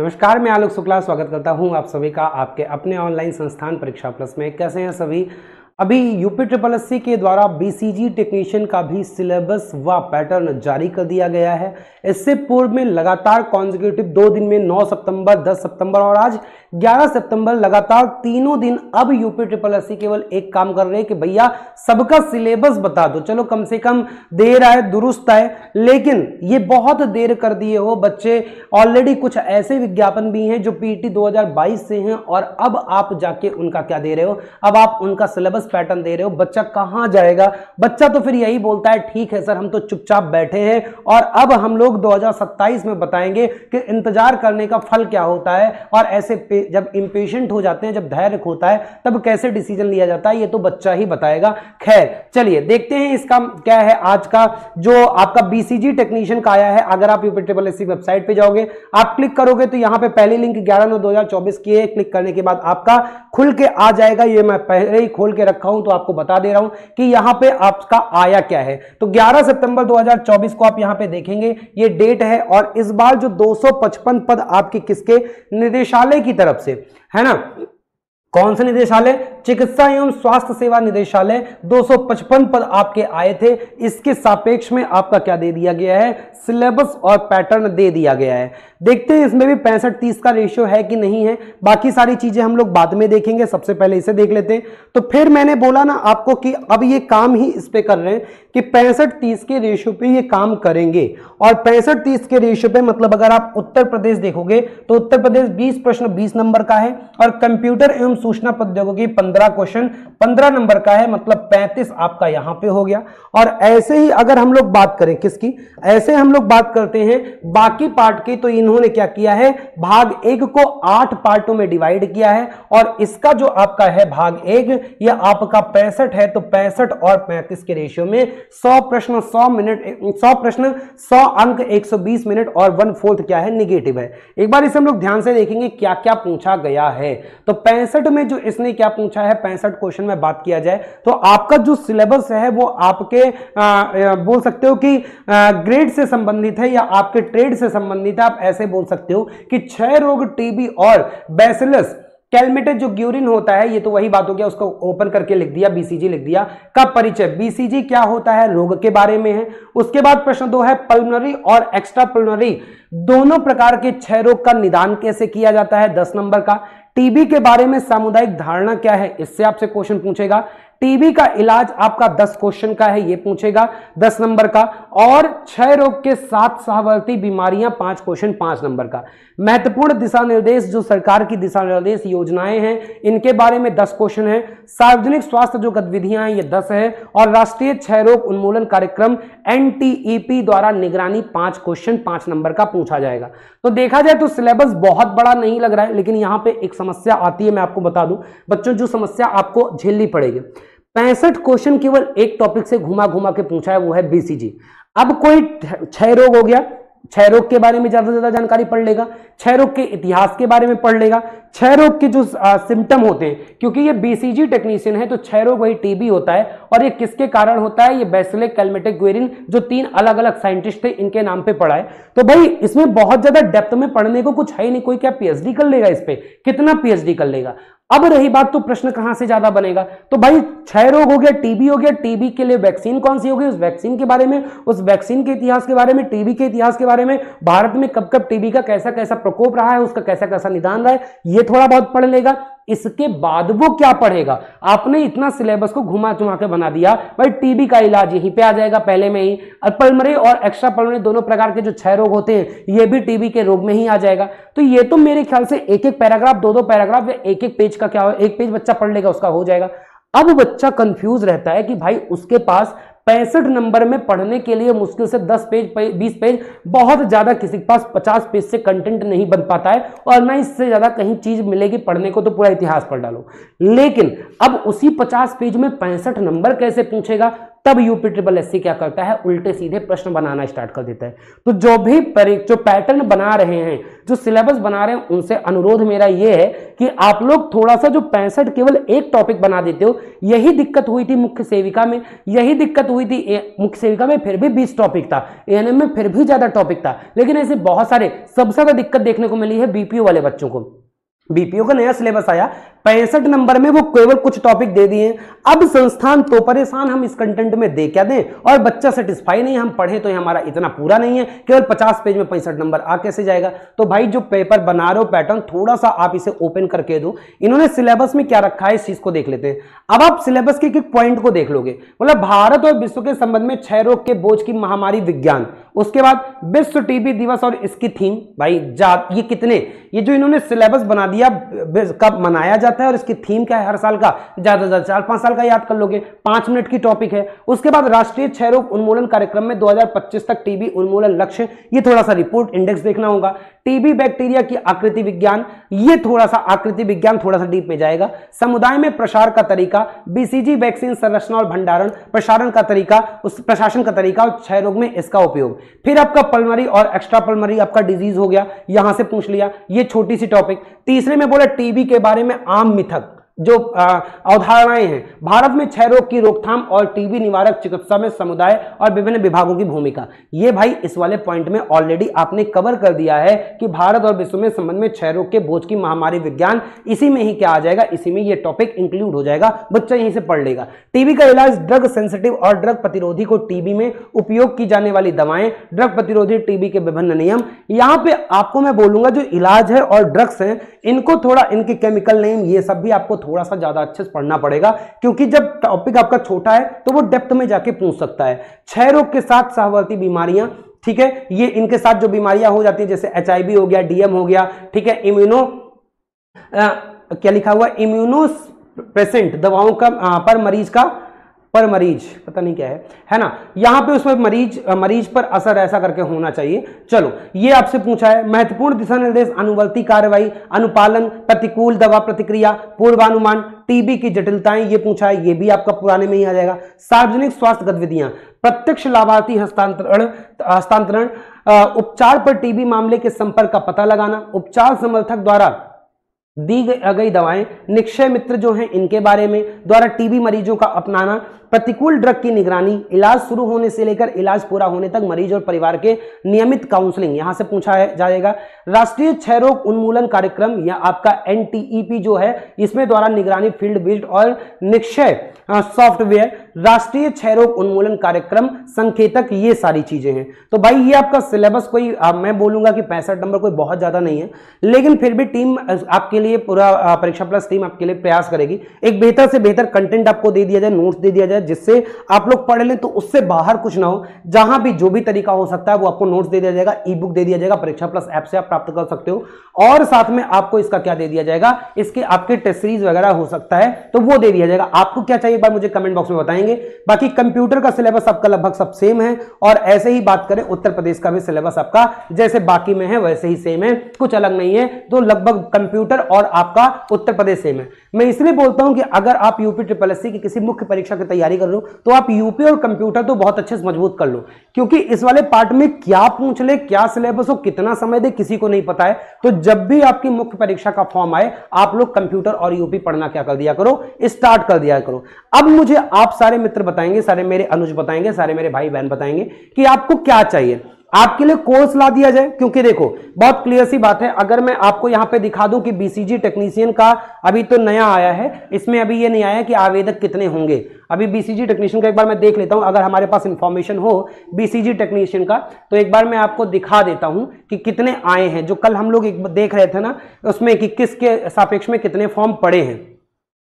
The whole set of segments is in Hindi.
नमस्कार, मैं आलोक शुक्ला, स्वागत करता हूँ आप सभी का आपके अपने ऑनलाइन संस्थान परीक्षा प्लस में। कैसे हैं सभी? अभी यूपी ट्रिपल एस के द्वारा बीसीजी टेक्नीशियन का भी सिलेबस व पैटर्न जारी कर दिया गया है। इससे पूर्व में लगातार कॉन्जिक्यूटिव दो दिन में 9 सितंबर 10 सितंबर और आज 11 सितंबर लगातार तीनों दिन अब यूपी ट्रिपल एस केवल एक काम कर रहे हैं कि भैया सबका सिलेबस बता दो। चलो कम से कम देर आए, दुरुस्त आए, लेकिन ये बहुत देर कर दिए हो बच्चे। ऑलरेडी कुछ ऐसे विज्ञापन भी हैं जो पीटी 2022 से हैं और अब आप जाके उनका क्या दे रहे हो? अब आप उनका सिलेबस पैटर्न दे रहे हो, बच्चा कहाँ जाएगा? बच्चा तो फिर यही बोलता है, ठीक है सर, हम तो चुपचाप बैठे हैं। और अब हम लोग 2027 में बताएँगे कि इंतज़ार करने का फल क्या होता है। और ऐसे जब इंपेशेंट हो जाते हैं, जब धैर्य होता है, तब कैसे डिसीज़न लिया जाता है, ये तो बच्चा ही बताएगा। खैर, चलिए, देखते हैं इसका क्या है आज का जो आपका बीसीजी टेक्नीशियन का आया है। अगर आप यूपी ट्रिपल एस वेबसाइट पे जाओगे, आप क्लिक करोगे तो यहाँ पे पहली लिंक ग्यारह नौ दो की है। क्लिक करने के बाद आपका खुल के आ जाएगा, ये मैं पहले ही खोल के रखा हूँ तो आपको बता दे रहा हूँ कि यहाँ पे आपका आया क्या है। तो 11 सितंबर 2024 को आप यहाँ पे देखेंगे, ये डेट है और इस बार जो 255 पद आपके किसके? निदेशालय की तरफ़ से, है ना? कौन से निदेशालय? चिकित्सा एवं स्वास्थ्य सेवा निदेशालय। 255 पद आपके आए थे। इसके सापेक्ष में आपका क्या दे दिया गया है? सिलेबस और पैटर्न दे दिया गया है। देखते हैं, इसमें भी पैंसठ तीस का रेशियो है कि नहीं है। बाकी सारी चीज़ें हम लोग बाद में देखेंगे। सबसे पहले इसे देख लेते हैं। तो फिर मैंने बोला ना आपको कि अब ये काम ही इस पर कर रहे हैं कि पैंसठ तीस के रेशियो पे ये काम करेंगे। और पैंसठ तीस के रेशियो पे मतलब अगर आप उत्तर प्रदेश देखोगे तो उत्तर प्रदेश बीस प्रश्न बीस नंबर का है। और कंप्यूटर एवं सूचना प्रौद्योगिकी पंद्रह क्वेश्चन पंद्रह नंबर का है मतलब पैंतीस आपका यहाँ पे हो गया। और ऐसे ही अगर हम लोग बात करें किसकी, ऐसे हम लोग बात करते हैं बाकी पार्ट की तो इन्होंने क्या किया है? भाग एक को आठ पार्टों में डिवाइड किया है और इसका जो आपका है भाग एक यह आपका पैंसठ है तो पैंसठ और पैंतीस के रेशियो में सौ प्रश्न, सौ मिनट सौ प्रश्न, सौ अंक, एक मिनट और वन फोर्थ क्या है? निगेटिव है। एक बार इसे हम लोग ध्यान से देखेंगे क्या क्या पूछा गया है। तो पैंसठ में जो इसने क्या पूछा है पैंसठ क्वेश्चन में बात किया जाए तो आपका जो सिलेबस है वो आपके आ, बोल सकते हो कि ग्रेड से संबंधित है या आपके ट्रेड से संबंधित है आप ऐसे बोल सकते हो कि क्षय रोग टीबी और बैसिलस कैलमेटेड जो ग्यूरिन होता है, ये तो वही बात हो गया, उसको ओपन करके लिख दिया बीसीजी लिख दिया। का परिचय? बीसीजी क्या होता है? रोग के बारे में है। उसके बाद प्रश्न दो है पल्मनरी और एक्स्ट्रा पल्मनरी दोनों प्रकार के क्षय रोग का निदान कैसे किया जाता है? दस नंबर का। टीबी के बारे में सामुदायिक धारणा क्या है? इससे आपसे क्वेश्चन पूछेगा। टीबी का इलाज आपका 10 क्वेश्चन का है, ये पूछेगा 10 नंबर का। और क्षय रोग के सात सहवर्ती बीमारियाँ, पाँच क्वेश्चन, पाँच नंबर का। महत्वपूर्ण दिशा निर्देश, जो सरकार की दिशा निर्देश योजनाएँ हैं, इनके बारे में 10 क्वेश्चन है। सार्वजनिक स्वास्थ्य जो गतिविधियाँ हैं, ये 10 है। और राष्ट्रीय क्षय रोग उन्मूलन कार्यक्रम एनटीईपी द्वारा निगरानी, पाँच क्वेश्चन, पाँच नंबर का पूछा जाएगा। तो देखा जाए तो सिलेबस बहुत बड़ा नहीं लग रहा है, लेकिन यहाँ पर एक समस्या आती है, मैं आपको बता दूँ। बच्चों, जो समस्या आपको झेलनी पड़ेगी। पैंसठ क्वेश्चन केवल एक टॉपिक से घुमा घुमा के पूछा है, वो है बीसीजी अब कोई क्षय रोग हो गया क्षय रोग के बारे में ज़्यादा से ज़्यादा जानकारी पढ़ लेगा क्षय रोग के इतिहास के बारे में पढ़ लेगा क्षय रोग के जो सिम्टम होते हैं, क्योंकि ये बीसीजी टेक्नीशियन है तो क्षय रोग वही टीबी होता है, और ये किसके कारण होता है, ये बेसिलिक कैलमेटिक ग्वेरिन जो तीन अलग अलग साइंटिस्ट थे, इनके नाम पे पढ़ा है। तो भाई, इसमें बहुत ज़्यादा डेप्थ में पढ़ने को कुछ है ही नहीं, कोई क्या पीएचडी कर लेगा इस पर कितना पीएचडी कर लेगा? अब रही बात तो प्रश्न कहाँ से ज़्यादा बनेगा? तो भाई क्षय रोग हो गया टीबी हो गया, टीबी के लिए वैक्सीन कौन सी होगी उस वैक्सीन के बारे में, उस वैक्सीन के इतिहास के बारे में, टीबी के इतिहास के बारे में, भारत में कब कब टीबी का कैसा कैसा प्रकोप रहा है, उसका कैसा कैसा निदान रहा है, ये थोड़ा बहुत पढ़ लेगा। इसके बाद वो क्या पढ़ेगा? आपने इतना सिलेबस को घुमा चुमा के बना दिया, भाई टीबी का इलाज यहीं पे आ जाएगा पहले में ही। पल्मरी और एक्स्ट्रा पल्मरी दोनों प्रकार के जो छह रोग होते हैं, ये भी टीबी के रोग में ही आ जाएगा। तो ये तो मेरे ख्याल से एक एक पैराग्राफ दो दो पैराग्राफ या एक एक पेज का क्या हो, एक पेज बच्चा पढ़ लेगा, उसका हो जाएगा। अब बच्चा कंफ्यूज रहता है कि भाई उसके पास पैंसठ नंबर में पढ़ने के लिए मुश्किल से 10 पेज 20 पेज, बहुत ज़्यादा किसी के पास 50 पेज से कंटेंट नहीं बन पाता है और ना इससे ज़्यादा कहीं चीज़ मिलेगी पढ़ने को तो पूरा इतिहास पढ़ डालो। लेकिन अब उसी 50 पेज में पैंसठ नंबर कैसे पूछेगा? तब यूपी ट्रिपल एस क्या करता है? उल्टे सीधे प्रश्न बनाना स्टार्ट कर देता है। तो जो भी जो पैटर्न बना रहे हैं, जो सिलेबस बना रहे हैं, उनसे अनुरोध मेरा यह है कि आप लोग थोड़ा सा जो पैंसठ केवल एक टॉपिक बना देते हो, यही दिक्कत हुई थी मुख्य सेविका में, यही दिक्कत हुई थी मुख्य सेविका में, फिर भी बीस टॉपिक था। एएनएम में फिर भी ज़्यादा टॉपिक था। लेकिन ऐसे बहुत सारे, सबसे ज़्यादा दिक्कत देखने को मिली है बीपीओ वाले बच्चों को। बीपीओ का नया सिलेबस आया पैंसठ नंबर में वो केवल कुछ टॉपिक दे दिए। अब संस्थान तो परेशान, हम इस कंटेंट में दे क्या दें? और बच्चा सेटिस्फाई नहीं, हम पढ़े तो ये हमारा इतना पूरा नहीं है। केवल पचास पेज में पैंसठ नंबर आ कैसे जाएगा? तो भाई, जो पेपर बना रहे हो पैटर्न थोड़ा सा आप इसे ओपन करके दो। इन्होंने सिलेबस में क्या रखा है, इस चीज़ को देख लेते हैं। अब आप सिलेबस के एक पॉइंट को देख लोगे? मतलब भारत और विश्व के संबंध में क्षय रोग के बोझ की महामारी विज्ञान। उसके बाद विश्व टीबी दिवस और इसकी थीम भाई ये कितने? ये जो इन्होंने सिलेबस बना दिया कब मनाया जाता जाता है और इसकी थीम क्या है? हर साल का, ज़्यादा से ज़्यादा चार पाँच साल का याद कर लोगे। पाँच मिनट की टॉपिक है। उसके बाद राष्ट्रीय क्षय रोग उन्मूलन कार्यक्रम में 2025 तक टीबी उन्मूलन लक्ष्य। ये थोड़ा सा रिपोर्ट इंडेक्स देखना होगा। टीबी बैक्टीरिया की आकृति विज्ञान, ये थोड़ा सा आकृति विज्ञान थोड़ा सा डीप में जाएगा। समुदाय में प्रसार का तरीका बीसीजी वैक्सीन संरचना और भंडारण, प्रसारण का तरीका, उस प्रशासन का तरीका और क्षय रोग में इसका उपयोग। फिर आपका पल्मरी और एक्स्ट्रा पल्मरी आपका डिज़ीज़ हो गया, यहाँ से पूछ लिया, ये छोटी सी टॉपिक तीसरे में बोला टीबी के बारे में आम मिथक। जो अवधारणाएँ हैं। भारत में क्षय रोग की रोकथाम और टीबी निवारक चिकित्सा में समुदाय और विभिन्न विभागों की भूमिका। ये भाई इस वाले पॉइंट में ऑलरेडी आपने कवर कर दिया है कि भारत और विश्व में संबंध में क्षय रोग के बोझ की महामारी विज्ञान इसी में ही क्या आ जाएगा, इसी में ये टॉपिक इंक्लूड हो जाएगा। बच्चा यहीं से पढ़ लेगा। टीबी का इलाज ड्रग सेंसिटिव और ड्रग प्रतिरोधी को टीबी में उपयोग की जाने वाली दवाएँ ड्रग प्रतिरोधी टीबी के विभिन्न नियम। यहाँ पे आपको मैं बोलूँगा जो इलाज है और ड्रग्स हैं, इनको थोड़ा, इनके केमिकल नेम ये सब भी आपको थोड़ा सा ज़्यादा अच्छे से पढ़ना पड़ेगा क्योंकि जब टॉपिक आपका छोटा है तो वो डेप्थ में जाके पूछ सकता है। क्षय रोग के साथ सहवर्ती बीमारियाँ ठीक है ये इनके साथ जो बीमारियाँ हो जाती है जैसे एच हो गया डीएम हो गया ठीक है इम्यूनो क्या लिखा हुआ इम्यूनो प्रेसेंट दवाओं का आ, पर मरीज़ का पर मरीज़, पता नहीं क्या है है ना? यहाँ पे उसमें मरीज़ मरीज़ पर असर ऐसा करके होना चाहिए। चलो, ये आपसे पूछा है, महत्वपूर्ण दिशा निर्देश, अनुवर्ती कार्रवाई, अनुपालन, प्रतिकूल दवा प्रतिक्रिया, पूर्वानुमान, टीबी की जटिलताएँ, ये पूछा है, ये भी आपका पुराने में ही आ जाएगा। सार्वजनिक स्वास्थ्य गतिविधियाँ, प्रत्यक्ष लाभार्थी हस्तांतरण हस्तांतरण उपचार पर टीबी मामले के संपर्क का पता लगाना, उपचार समर्थक द्वारा दी गई दवाएँ। निक्षय मित्र जो हैं इनके बारे में, द्वारा टीबी मरीजों का अपनाना, प्रतिकूल ड्रग की निगरानी, इलाज शुरू होने से लेकर इलाज पूरा होने तक मरीज़ और परिवार के नियमित काउंसलिंग, यहाँ से पूछा जाएगा। राष्ट्रीय क्षय रोग उन्मूलन कार्यक्रम या आपका एनटीईपी जो है, इसमें द्वारा निगरानी फ़ील्ड बेस्ड और निक्षय सॉफ्टवेयर राष्ट्रीय क्षय रोग उन्मूलन कार्यक्रम संकेतक ये सारी चीज़ें हैं। तो भाई ये आपका सिलेबस कोई आ, मैं बोलूँगा कि पैंसठ नंबर कोई बहुत ज़्यादा नहीं है लेकिन फिर भी टीम आपके लिए पूरा परीक्षा प्लस टीम आपके लिए प्रयास करेगी। एक बेहतर से बेहतर कंटेंट आपको दे दिया जाए नोट्स दे दिया जाए जिससे आप लोग पढ़ लें तो उससे बाहर कुछ ना हो। जहाँ भी जो भी तरीका हो सकता है वो आपको नोट्स दे दिया जाएगा ई बुक दे दिया जाएगा परीक्षा प्लस ऐप से आप प्राप्त कर सकते हो। और साथ में आपको इसका क्या दे दिया जाएगा इसके आपके टेस्ट सीरीज़ वगैरह हो सकता है तो वो दे दिया जाएगा। आपको क्या चाहिए मुझे कमेंट बॉक्स में बताएँगे बाकी कंप्यूटर का सिलेबस आपका लगभग सब सेम है और ऐसे ही बात करें, उत्तर प्रदेश का भी सिलेबस आपका जैसे बाकी में है, वैसे ही सेम है, कुछ अलग नहीं है तो लगभग कंप्यूटर और आपका उत्तर प्रदेश सेम है। मैं इसलिए बोलता हूँ कि अगर आप यूपी ट्रिपल एस की किसी मुख्य परीक्षा की तैयारी कर लो तो आप यूपी और कंप्यूटर तो बहुत अच्छे से मज़बूत कर लो, क्योंकि इस वाले पार्ट में क्या पूछ ले, क्या सिलेबस हो, कितना समय दे, किसी को नहीं पता है। तो जब भी आपकी मुख्य परीक्षा का फॉर्म आए, आप लोग कंप्यूटर और यूपी पढ़ना क्या कर दिया करो स्टार्ट कर दिया करो। अब मुझे आप सारे मित्र बताएँगे, सारे मेरे अनुज बताएँगे, सारे मेरे भाई बहन बताएँगे कि आपको क्या चाहिए। आपके लिए कोर्स ला दिया जाए, क्योंकि देखो, बहुत क्लियर सी बात है, अगर मैं आपको यहाँ पे दिखा दूँ कि बीसीजी टेक्नीशियन का अभी तो नया आया है, इसमें अभी ये नहीं आया कि आवेदक कितने होंगे। अभी बीसीजी टेक्नीशियन का एक बार मैं देख लेता हूँ, अगर हमारे पास इंफॉर्मेशन हो बीसीजी टेक्नीशियन का तो एक बार मैं आपको दिखा देता हूँ कि कितने आए हैं, जो कल हम लोग देख रहे थे ना, उसमें कि किसके सापेक्ष में कितने फॉर्म पड़े हैं।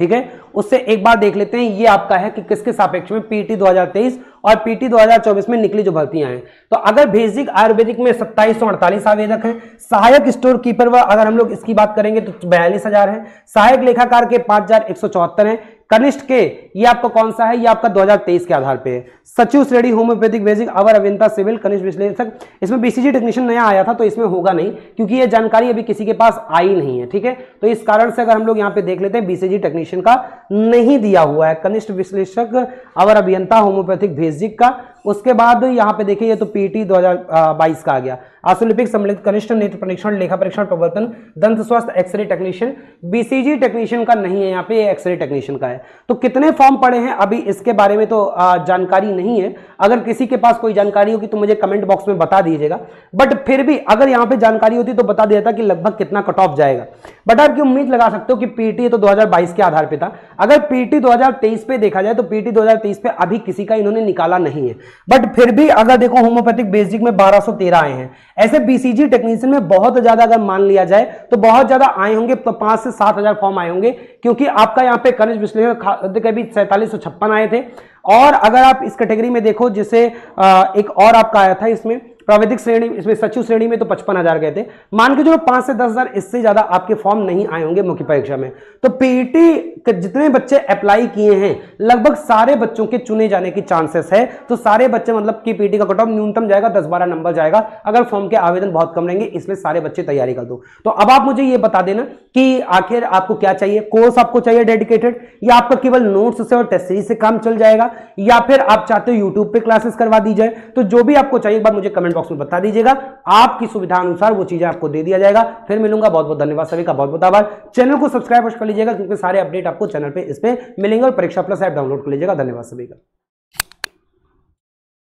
ठीक है? उससे एक बार देख लेते हैं, ये आपका है कि किसके सापेक्ष में पीटी 2023 और पीटी 2024 में निकली जो भर्तियाँ हैं। तो अगर बेसिक आयुर्वेदिक में सत्ताईस सौ आवेदक हैं, सहायक स्टोर कीपर व अगर हम लोग इसकी बात करेंगे तो बयालीस हज़ार है, सहायक लेखाकार के पाँच हज़ार एक सौ चौहत्तर है कनिष्ठ के, ये आपका कौन सा है? ये आपका 2023 के आधार पे सचिव श्रेणी, होम्योपैथिक बेसिक, अवर अविंता सिविल, कनिष्ठ विश्लेषक। इसमें बीसीजी टेक्नीशियन नया आया था तो इसमें होगा नहीं, क्योंकि ये जानकारी अभी किसी के पास आई नहीं है, ठीक है? तो इस कारण से अगर हम लोग यहाँ पे देख लेते हैं बीसीजी टेक्नीशियन का नहीं दिया हुआ है। कनिष्ठ विश्लेषक, अवर अभियंता, होम्योपैथिक बेसिक का उसके बाद यहाँ पे देखिए, ये तो पीटी 2022 का आ गया। आसोलिपिक सम्मिलित कनिष्ठ नेत्र परीक्षण, लेखा परीक्षण, प्रवर्तन, दंत स्वास्थ्य एक्सरे टेक्नीशियन बीसीजी टेक्नीशियन का नहीं है यहाँ पे एक्सरे टेक्नीशियन का है। तो कितने फॉर्म पड़े हैं? अभी इसके बारे में तो जानकारी नहीं है। अगर किसी के पास कोई जानकारी होगी तो मुझे कमेंट बॉक्स में बता दीजिएगा। बट फिर भी अगर यहाँ पे जानकारी होती तो बता था कि लगभग कितना कट ऑफ़ जाएगा। बट आपकी उम्मीद लगा सकते हो कि पीटी तो 2022 के आधार पर था। अगर पीटी 2023 पे देखा जाए तो पीटी 2023 पे अभी किसी का इन्होंने निकाला नहीं है। बट फिर भी अगर देखो होम्योपैथिक बेसिक में 1213 आए हैं। ऐसे बीसीजी टेक्नीशियन में बहुत ज़्यादा अगर मान लिया जाए तो बहुत ज़्यादा आए होंगे तो पाँच से सात हज़ार फॉर्म आए होंगे, क्योंकि आपका यहाँ पे कनिज विश्लेषण कभी सैंतालीस आए थे। और अगर आप इस कैटेगरी में देखो, जिसे एक और आपका आया था इसमें प्राविधिक श्रेणी, इसमें सचिव श्रेणी में तो पचपन हज़ार गए थे। मान के चलो पाँच से दस हज़ार इससे ज़्यादा आपके फॉर्म नहीं आए होंगे मुख्य परीक्षा में। तो पीटी के जितने बच्चे अप्लाई किए हैं, लगभग सारे बच्चों के चुने जाने की चांसेस है। तो सारे बच्चे मतलब कि पीटी का कट ऑफ़ न्यूनतम जाएगा, दस बारह नंबर जाएगा। अगर फॉर्म के आवेदन बहुत कम रहेंगे इसलिए सारे बच्चे तैयारी कर दो। तो अब आप मुझे ये बता देना कि आखिर आपको क्या चाहिए? कोर्स आपको चाहिए डेडिकेटेड या आपका केवल नोट्स से और टेस्ट सीरीज़ से काम चल जाएगा? या फिर आप चाहते हो यूट्यूब पे क्लासेस करवा दी जाए? तो जो भी आपको चाहिए एक बार मुझे कमेंट बॉक्स में बता दीजिएगा। आपकी सुविधा अनुसार वो चीज़ें आपको दे दिया जाएगा। फिर मिलूँगा। बहुत बहुत धन्यवाद सभी का। बहुत बहुत आभार। चैनल को सब्सक्राइब कर लीजिएगा, क्योंकि सारे अपडेट आपको चैनल पर इस पर मिलेंगे और परीक्षा प्लस ऐप डाउनलोड कर लीजिएगा। धन्यवाद सभी का।